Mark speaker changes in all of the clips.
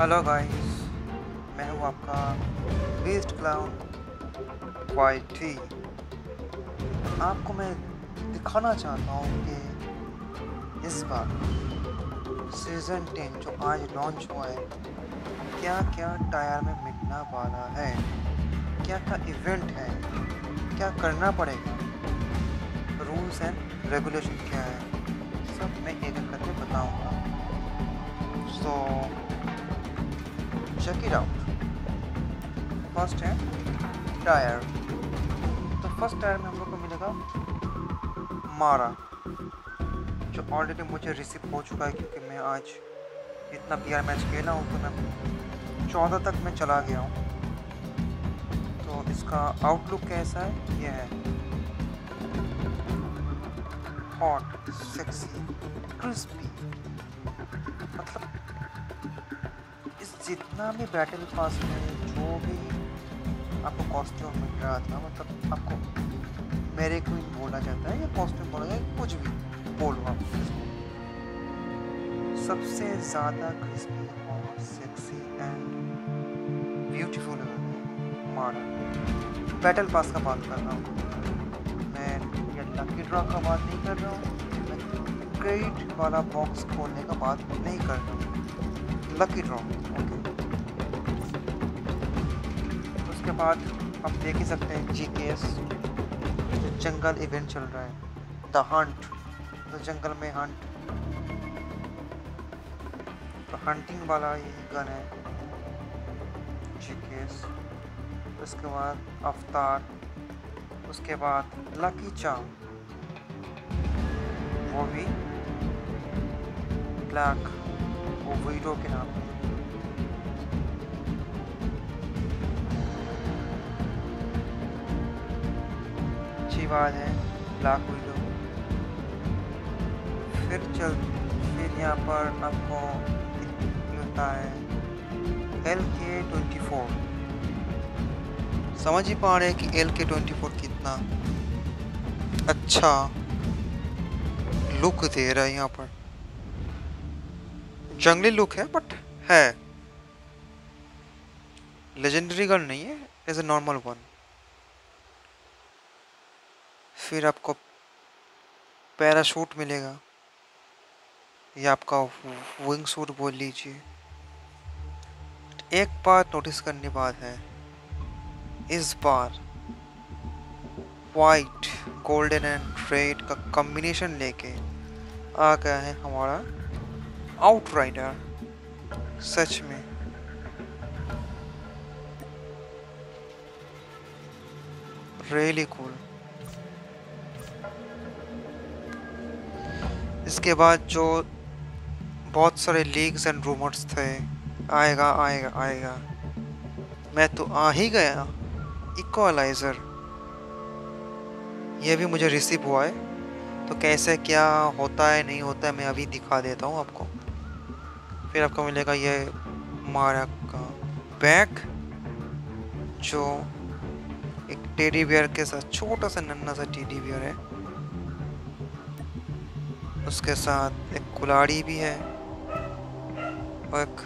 Speaker 1: Hello guys मैं हूँ आपका बीस्ट क्लाउन वाई टी आपको मैं दिखाना चाहता हूँ कि इस बार सीज़न टेन जो आज लॉन्च हुआ है क्या क्या टायर में मिलने वाला है? क्या क्या इवेंट है? क्या करना पड़ेगा? रूल्स एंड रेगुलेशन क्या है? सब मैं एक एक करके बताऊँगा। So check it out. First है टायर तो फ़र्स्ट टायर में हम लोग को मिलेगा मारा जो ऑलरेडी मुझे रिसीव हो चुका है क्योंकि मैं आज इतना पीआर मैच खेला हूँ तो मैं चौदह तक मैं चला गया हूँ। तो इसका आउटलुक कैसा है? ये है। हॉट सेक्सी क्रिस्पी मतलब जितना भी बैटल पास में जो भी आपको कॉस्ट्यूम मिल रहा था मतलब आपको मेरे को ही बोला जाता है, या कॉस्ट्यूम बोला जाए कुछ भी बोलो आप सबसे ज़्यादा क्रिस्पी और sexy and beautiful model battle pass का बात कर रहा हूँ। मैं ये लकी ड्रॉ का बात नहीं कर रहा हूँ। क्रेडिट वाला बॉक्स खोलने का बात नहीं कर रहा हूँ। लकी ड्रॉ ओके बाद आप देख ही सकते हैं जी के एस जंगल इवेंट चल रहा है। द हंट तो जंगल में हंट तो हंटिंग वाला ये गन है। जी के एस उसके बाद अवतार उसके बाद लकी चाम वो भी ब्लैक वो वीडो के नाम बात है ब्लैक वीडो फिर चल, फिर यहाँ पर आपको मिलता है एल के ट्वेंटी फोर समझ ही पा रहे हैं कि एल के ट्वेंटी फोर कितना अच्छा लुक दे रहा है यहाँ पर। जंगली लुक है बट है। लेजेंडरी गन नहीं है एज ए नॉर्मल वन फिर आपको पैराशूट मिलेगा। या आपका विंग सूट बोल लीजिए। एक बात नोटिस करने बात है। इस बार वाइट गोल्डन एंड रेड का कॉम्बिनेशन लेके आ गया है हमारा आउटराइडर सच में। रियली कूल इसके बाद जो बहुत सारे लीग्स एंड रूमर्स थे, आएगा आएगा आएगा। मैं तो आ ही गया इक्वलाइज़र ये भी मुझे रिसीव हुआ है। तो कैसे, क्या होता है, नहीं होता है, मैं अभी दिखा देता हूँ आपको। फिर आपको मिलेगा ये मारा का बैग जो एक टेडी बियर के साथ, छोटा सा नन्ना सा टेडी बियर है। उसके साथ एक कुलाड़ी भी है। और एक,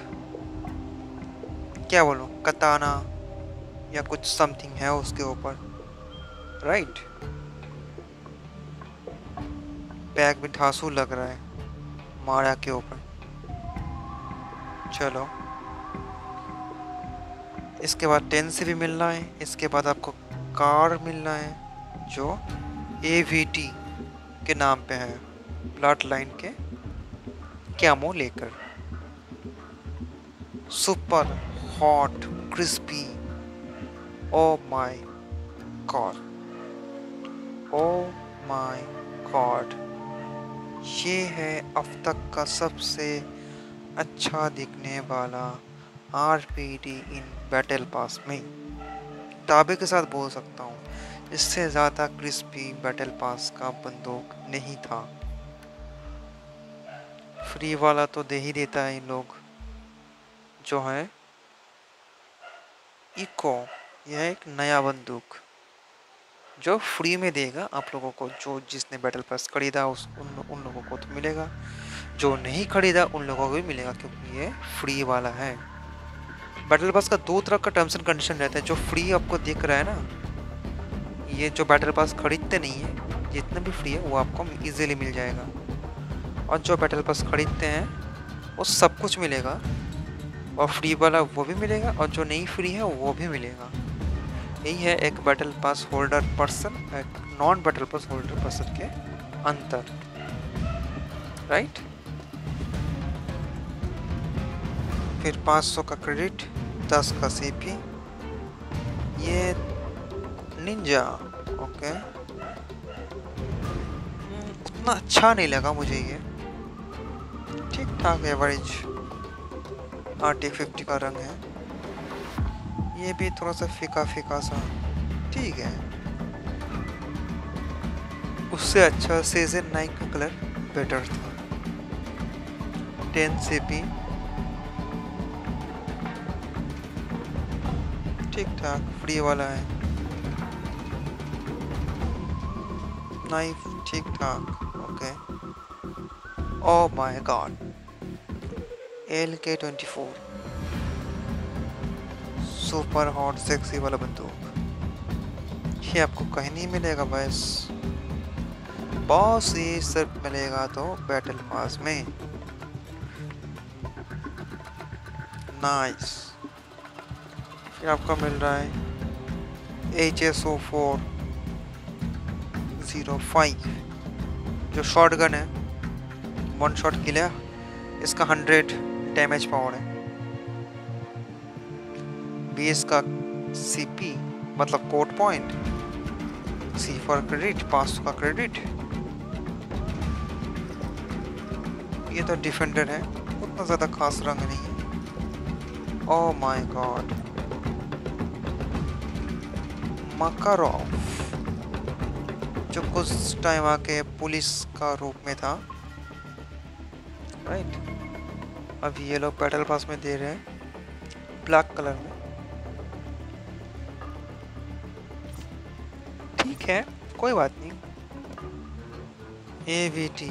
Speaker 1: क्या बोलूँ, कताना या कुछ समथिंग है उसके ऊपर। राइट बैग भी ठासू लग रहा है मारा के ऊपर। चलो। इसके बाद टेन से भी मिलना है, इसके बाद आपको कार मिलना है, जो ए वी टी के नाम पे है। ब्लड लाइन के कैमो लेकर? Super hot crispy oh my god oh my god ये है अब तक का सबसे अच्छा दिखने वाला आर इन बैटल पास में। दावे के साथ बोल सकता हूँ, इससे ज़्यादा क्रिस्पी बैटल पास का बंदूक नहीं था। फ्री वाला तो दे ही देता है इन लोग जो है इको यह एक नया बंदूक जो फ्री में देगा आप लोगों को जो जिसने बैटल पास खरीदा उस उन, उन लोगों को तो मिलेगा जो नहीं खरीदा उन लोगों को भी मिलेगा क्योंकि ये फ्री वाला है। बैटल पास का दो तरह का टर्म्स एंड कंडीशन रहता है जो फ्री आपको दिख रहा है ना ये जो बैटल पास खरीदते नहीं है जितना भी फ्री है वो आपको इजीली मिल जाएगा। और जो बैटल पास खरीदते हैं, वो सब कुछ मिलेगा। और फ्री वाला वो भी मिलेगा और जो नहीं फ्री है, वो भी मिलेगा। यही है एक बैटल पास होल्डर पर्सन एक non battle pass holder person के अंतर। राइट फिर 500 का क्रेडिट 10 का सीपी ये निंजा ओके उतना अच्छा नहीं लगा मुझे ये। ठीक ठाक एवरेज आर टी फिफ्टी का रंग है। ये भी थोड़ा सा फीका फीका सा। ठीक है। उससे अच्छा सीज़न नाइन का कलर बेटर था। टेन सी पी ठीक ठाक फ्री वाला है। नाइफ ठीक ठाक okay oh my god L K twenty four super hot sexy वाला बंदूक। ये आपको कहीं नहीं मिलेगा बस। बॉस ये सिर्फ़ मिलेगा तो बैटल पास में। नाइस फिर आपका मिल रहा है H S O four zero five जो शॉर्ट गन है वन शॉट किला इसका हंड्रेड डैमेज पावर है बीस का सीपी मतलब code point C for credit पाँच सौ का क्रेडिट ये तो डिफेंडर है, उतना ज़्यादा खास रंग नहीं है। ओ माय गॉड मकारोव जो कुछ टाइम आके पुलिस का रूप में था। राइट अभी ये लोग पेट्रोल पास में दे रहे हैं, ब्लैक कलर में। ठीक है, कोई बात नहीं। A V T.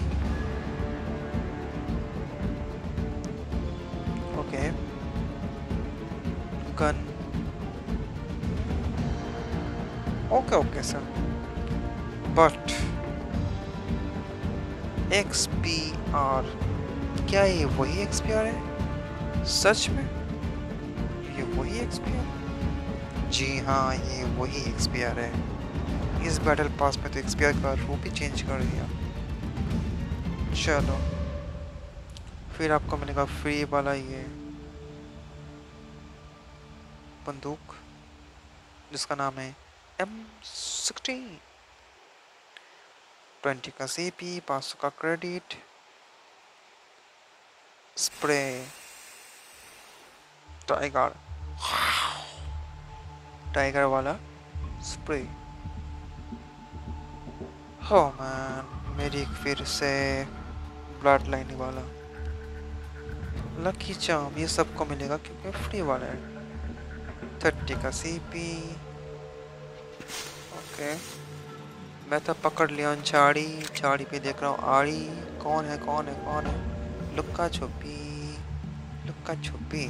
Speaker 1: Okay. Gun. Okay okay, sir. But. X, P, R. क्या ये वही एक्स पी आर है? सच में? ये वही एक्स पी जी हाँ ये वही एक्स है। इस बैटल पास में तो एक्स पी आर का रूप ही चेंज कर दिया चलो। फिर आपको मिलेगा फ्री वाला ये बंदूक, जिसका नाम है एम सिक्सटीन ट्वेंटी का सी पी पाँच सौ का क्रेडिट स्प्रे टाइगर टाइगर वाला स्प्रे हो मैन मेरी फिर से ब्लड लाइन वाला लकी चाम ये सबको मिलेगा क्योंकि फ्री वाला है थर्टी का सी पी ओके मैं तो पकड़ लिया झाड़ी झाड़ी पे देख रहा हूँ आड़ी कौन है कौन है कौन है लुक्का छुपी लुक्का छुपी।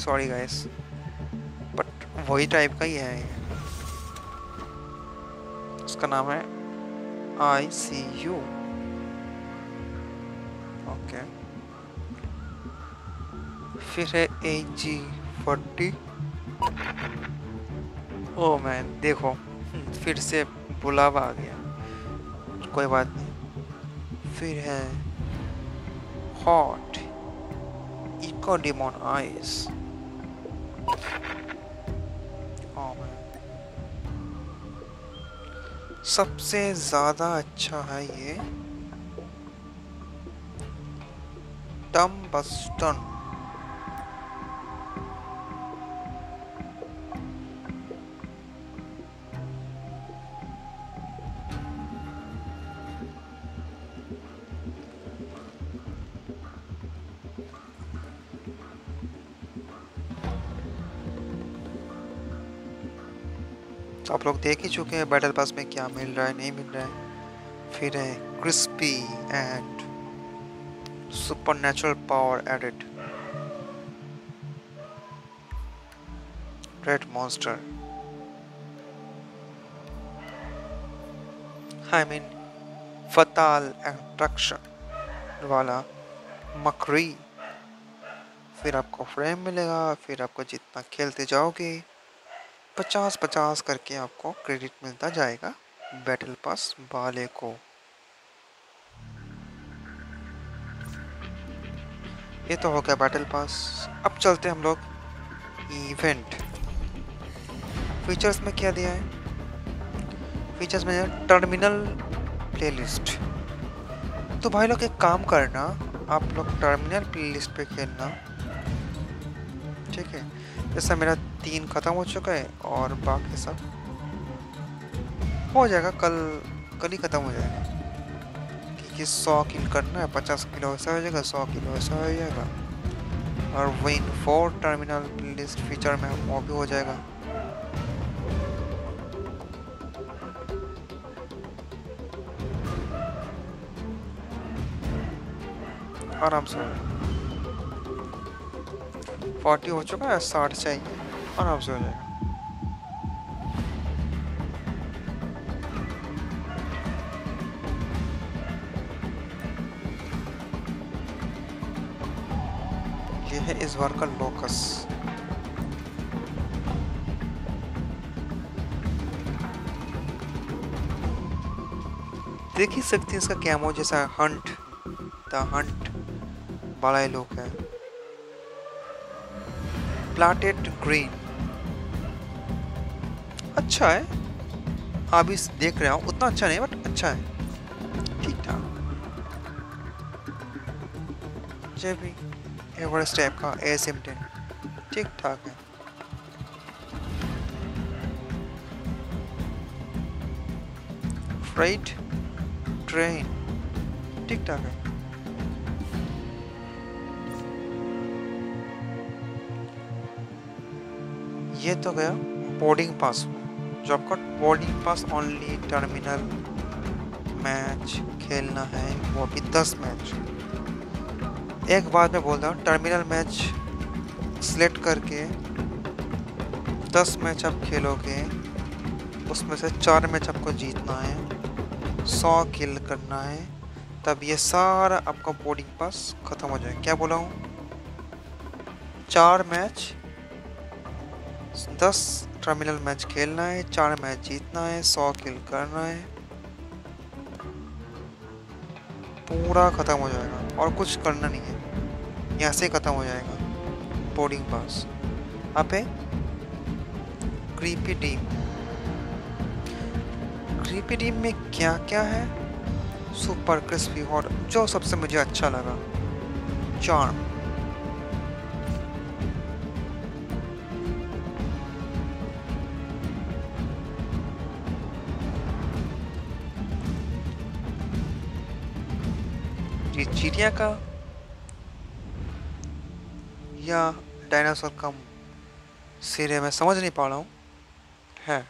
Speaker 1: सॉरी गाइस बट वही टाइप का ही है उसका नाम है आई सी यू ओके फिर है H G forty oh man देखो। फिर से बुलावा आ गया। कोई बात नहीं। फिर है हॉट eyes. Oh man सबसे ज़्यादा अच्छा है ये टम आप लोग देख ही चुके हैं बैटल पास में क्या मिल रहा है, नहीं मिल रहा है। फिर है crispy and supernatural power edit red monster I mean fatal attraction वाला मकरी फिर आपको फ्रेम मिलेगा, फिर आपको जितना खेलते जाओगे। पचास पचास करके आपको क्रेडिट मिलता जाएगा बैटल पास वाले को। ये तो हो गया बैटल पास अब चलते हम लोग इवेंट फीचर्स में क्या दिया है? फीचर्स में टर्मिनल प्लेलिस्ट तो भाई लोग एक काम करना, आप लोग टर्मिनल प्लेलिस्ट पे खेलना। ठीक है? जैसा मेरा तीन ख़त्म हो चुका है और बाकी सब हो जाएगा, कल कल ही ख़त्म हो जाएगा। क्योंकि सौ किल करना है, पचास किलो ऐसा हो जाएगा, सौ किलो ऐसा हो जाएगा। और win four terminal list feature में वो भी हो जाएगा। आराम से। फोर्टी हो चुका है, साठ चाहिए। आराम से हो जाएगा ये है इस बार का लोकस देख ही सकते हैं इसका कैमो जैसा हंट द हंट बड़ा ही लोग है। प्लाटेड ग्रीन अच्छा है। अभी देख रहा हूँ, उतना अच्छा नहीं बट अच्छा है। ठीक ठाक जय भी एवरेस्ट टाइप का ए सिमटेन ठीक ठाक है। फ्राइट ट्रेन ठीक ठाक है। ये तो गया बोर्डिंग पास जो आपका boarding pass only terminal match खेलना है, वो भी दस मैच एक बात मैं बोल रहा हूँ टर्मिनल मैच सिलेक्ट करके दस मैच आप खेलोगे, उसमें से चार मैच आपको जीतना है, सौ किल करना है, तब ये सारा आपका बोर्डिंग पास ख़त्म हो जाए क्या बोला हूँ? चार मैच दस टर्मिनल मैच खेलना है चार मैच जीतना है सौ किल करना है पूरा ख़त्म हो जाएगा और कुछ करना नहीं है यहाँ से ख़त्म हो जाएगा बोर्डिंग पास आप क्रीपी टीम क्रीपी टीम में क्या क्या है सुपर क्रिस्पी हॉट जो सबसे मुझे अच्छा लगा चार्म ये चिड़िया का? या डायनासोर का सिर है मैं समझ नहीं पा रहा हूँ। है।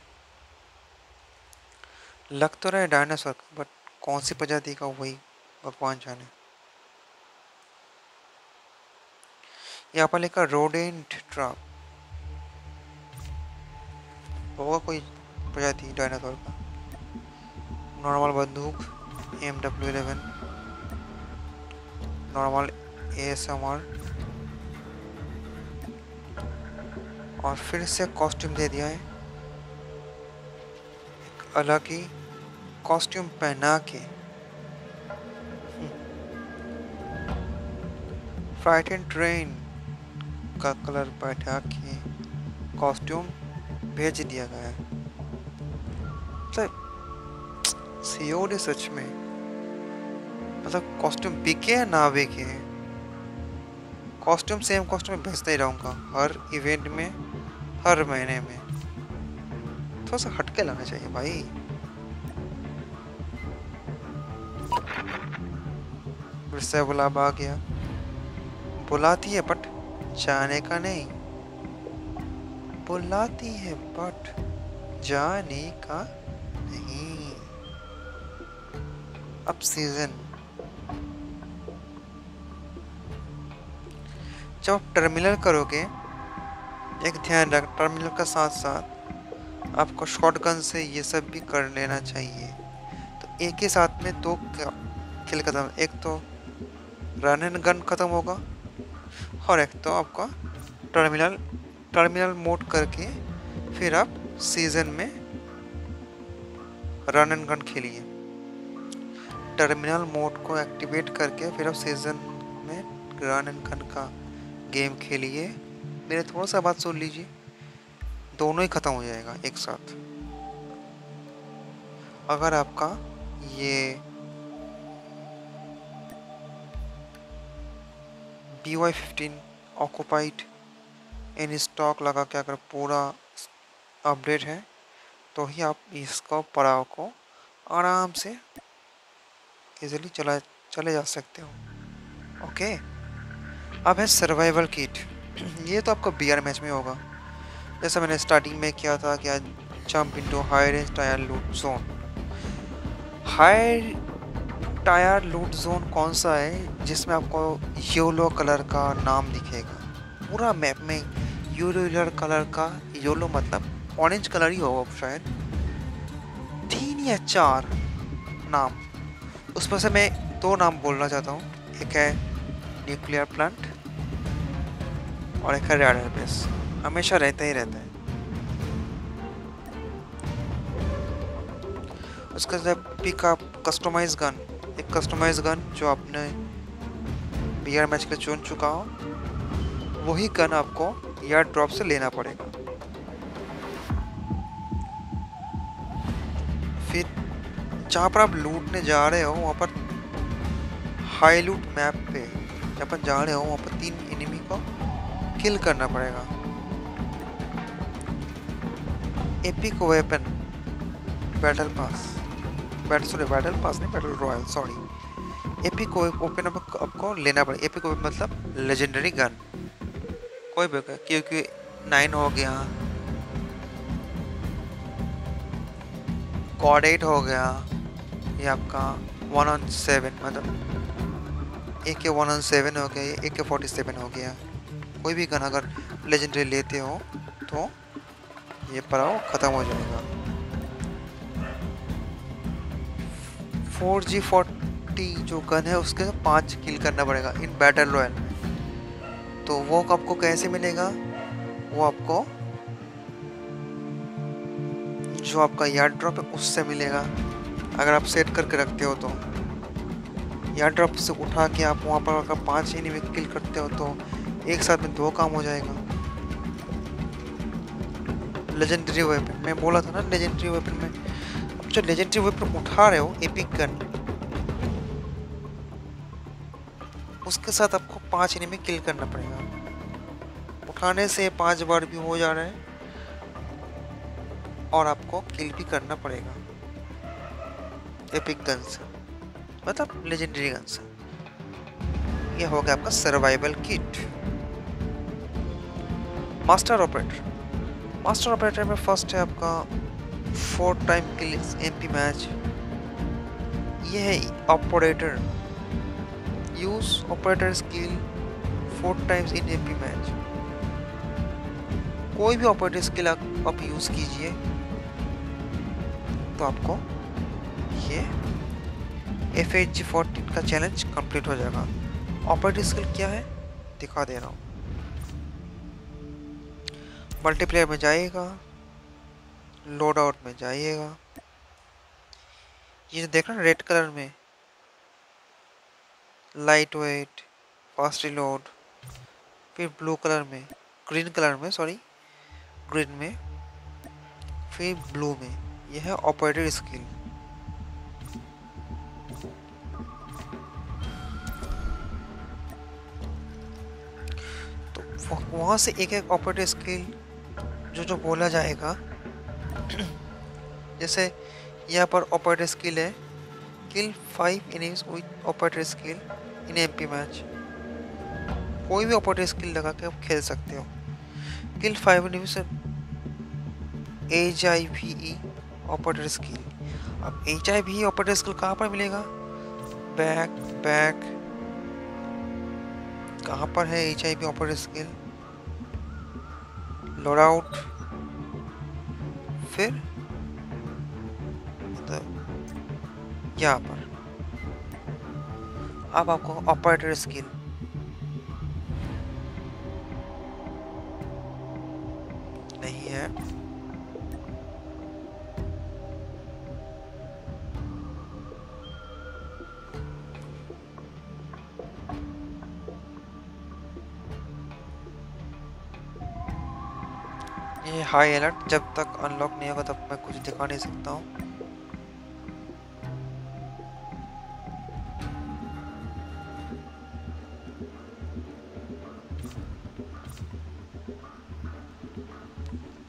Speaker 1: लग तो रहा है डायनासोर का बट कौन सी प्रजाति का? वही भगवान जाने। यहाँ पर लिखा रोडेंट ट्रक होगा कोई प्रजाति डायनासोर का? नॉर्मल बंदूक M W eleven normal ASMR और फिर से कॉस्ट्यूम दे दिया है। अलग ही कॉस्ट्यूम पहना के। फ्राइट एंड ट्रेन का कलर बैठा के कॉस्ट्यूम भेज दिया गया है। मतलब सीओडी सच में। मतलब कॉस्ट्यूम बिके या ना बिके कॉस्ट्यूम सेम कॉस्ट्यूम भेजता ही रहूँगा, हर इवेंट में, हर महीने में। थोड़ा सा हटके लाना चाहिए भाई। फिर से बुलाब आ गया। बुलाती है बट जाने का नहीं। बुलाती है बट जाने का नहीं। अब सीज़न जब आप टर्मिनल करोगे, एक ध्यान रख टर्मिनल का साथ साथ आपको शॉटगन से ये सब भी कर लेना चाहिए। तो एक ही साथ में दो खेल खत्म, एक तो रन एंड गन ख़त्म होगा और एक तो आपका टर्मिनल टर्मिनल मोड करके फिर आप सीज़न में रन एंड गन खेलिए। टर्मिनल मोड को एक्टिवेट करके फिर आप सीज़न में रन एंड गन का गेम खेलिए। मेरे थोड़ा सा बात सुन लीजिए। दोनों ही ख़त्म हो जाएगा, एक साथ। अगर आपका ये B Y fifteen occupied in stock लगा के अगर पूरा अपडेट है तो ही आप इसको पड़ाव को आराम से इजीली चला चले जा सकते हो। ओके अब है सर्वाइवल किट ये तो आपका बी आर मैच में होगा। जैसा मैंने स्टार्टिंग में किया था कि jump into high range tier loot zone higher tier loot zone कौन सा है जिसमें आपको येलो कलर का नाम दिखेगा? पूरा मैप में येलो कलर का येलो मतलब ऑरेंज कलर ही होगा शायद। तीन या चार नाम। उसमें से मैं दो नाम बोलना चाहता हूँ। एक है न्यूक्लियर प्लांट और एक है रेडर बेस हमेशा रहता ही रहता है। उसके बाद पिक कस्टमाइज गन एक कस्टमाइज गन जो आपने बी मैच के चुन चुका हो, वही गन आपको एयर ड्रॉप से लेना पड़ेगा। फिर जहाँ पर आप लूटने जा रहे हो, वहाँ पर हाई लूट मैप पे जहाँ पर जा रहे हो, वहाँ पर तीन एनिमी को किल करना पड़ेगा। Epic weapon battle pass battle sorry battle pass नहीं battle royale sorry epic open आपको लेना पड़ेगा एपिक वेपन मतलब लेजेंडरी गन कोई भी, क्योंकि नाइन हो गया। कॉड एट हो गया। ये आपका वन ऑन सेवन मतलब ए के वन ऑन सेवन हो गया ए के फोर्टी सेवन हो गया। कोई भी गन अगर लेजेंडरी लेते हो तो ये पड़ाव ख़त्म हो जाएगा। फोर जी फोर्टी जो गन है, उसके पाँच किल करना पड़ेगा इन बैटल रॉयल तो वो आपको कैसे मिलेगा? वो आपको, जो आपका यार्ड ड्रॉप है, उससे मिलेगा। अगर आप सेट करके रखते हो तो। यार्ड ड्रॉप से उठा के आप वहाँ पर अगर पाँच एनिमी किल करते हो तो एक साथ में दो काम हो जाएगा। लेजेंडरी वेपन मैं बोला था ना लेजेंडरी वेपन में। अब जो लेजेंडरी वेपन उठा रहे हो एपिक गन उसके साथ आपको पाँच एनिमी किल करना पड़ेगा। उठाने से पाँच बार भी हो जा रहे हैं, और आपको किल भी करना पड़ेगा। एपिक गन से मतलब लेजेंडरी गन से ये हो गया आपका survival kit master operator master operator में फ़र्स्ट है आपका four time kill MP match ये है operator use operator skill four times in MP match कोई भी ऑपरेटर स्किल आप यूज़ कीजिए तो आपको ये एफ़ एच जी फोर्टीन का चैलेंज कंप्लीट हो जाएगा। ऑपरेटिव स्किल क्या है? दिखा दे रहा हूँ। मल्टीप्लेयर में जाइएगा। लोड आउट में जाइएगा। ये जो देख रहे रेड कलर में। लाइट वेट फास्ट रिलोड फिर ब्लू कलर में ग्रीन कलर में सॉरी ग्रीन में, फिर ब्लू में। यह है ऑपरेटर स्किल वहाँ से एक एक ऑपरेटर स्किल जो जो बोला जाएगा। जैसे यहाँ पर ऑपरेटर स्किल है। Kill five innings with operator skill in MP match कोई भी ऑपरेटर स्किल लगा के आप खेल सकते हो। Kill five innings H I V E operator skill अब एच आई भी ऑपरेटर स्किल कहाँ पर मिलेगा? बैक बैक कहाँ पर है H I B operator skill load out फिर? तो यहाँ पर। अब आपको ऑपरेटर स्किल नहीं है। हाई अलर्ट जब तक अनलॉक नहीं होगा तब मैं कुछ दिखा नहीं सकता हूँ।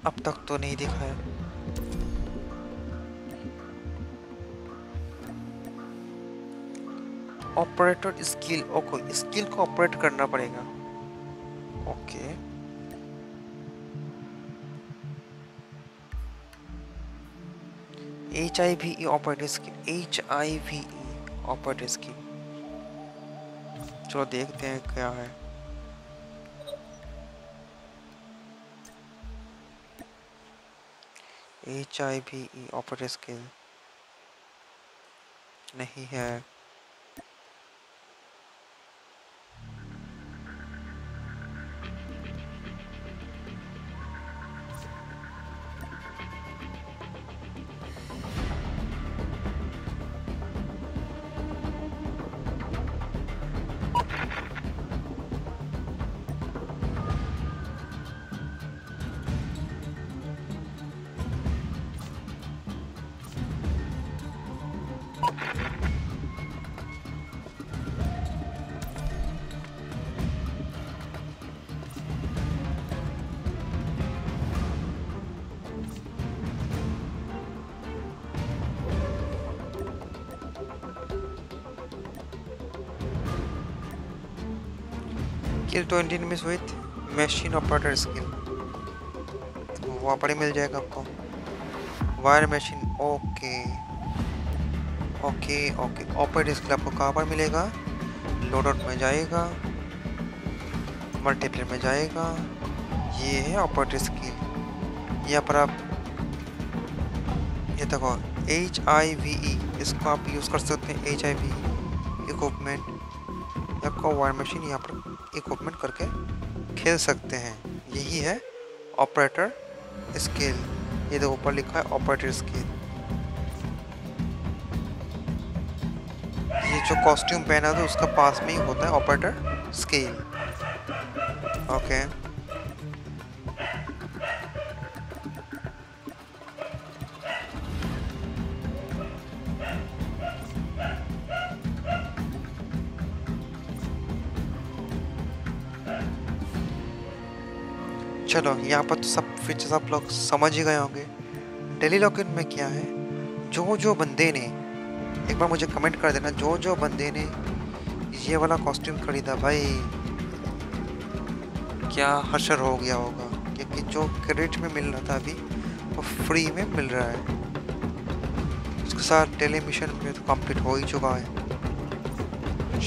Speaker 1: अब तक तो नहीं दिखा है। ऑपरेटर स्किल ओके स्किल को ऑपरेट करना पड़ेगा। Okay. H I V E operator skill H I V E operator skill चलो देखते हैं क्या है। H I V E operator skill नहीं है। Kill twenty miss with machine operator skill वहाँ पर ही मिल जाएगा आपको। Wire machine okay okay okay operator skill आपको कहाँ पर मिलेगा? लोड आउट में जाएगा। मल्टीप्लेयर में जाएगा। ये है ऑपरेटर स्किल यहाँ पर आप, ये देखो एच आई वी ई इसको आप यूज़ कर सकते हैं एच आई वी इक्विपमेंट आपका वायर मशीन यहाँ इक्विपमेंट करके खेल सकते हैं। यही है ऑपरेटर स्केल ये देखो ऊपर लिखा है ऑपरेटर स्केल ये जो कॉस्ट्यूम पहना था, उसका पास में ही होता है ऑपरेटर स्केल ओके चलो, यहाँ पर तो सब फीचर्स आप लोग समझ ही गए होंगे। डेली लॉकिन में क्या है? जो जो बंदे ने, एक बार मुझे कमेंट कर देना जो जो बंदे ने ये वाला कॉस्ट्यूम खरीदा भाई, क्या हशर हो गया होगा? क्योंकि जो क्रेडिट में मिल रहा था अभी, वो फ्री में मिल रहा है। उसके साथ डेली मिशन में तो कंप्लीट हो ही चुका है।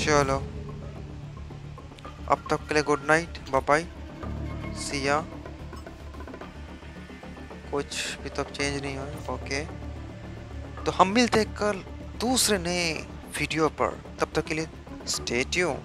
Speaker 1: चलो, अब तक के लिए गुड नाइट बाय सिया कुछ भी तो अब चेंज नहीं हुआ। ओके तो हम मिलते हैं कल दूसरे नए वीडियो पर। तब तक के लिए स्टे ट्यून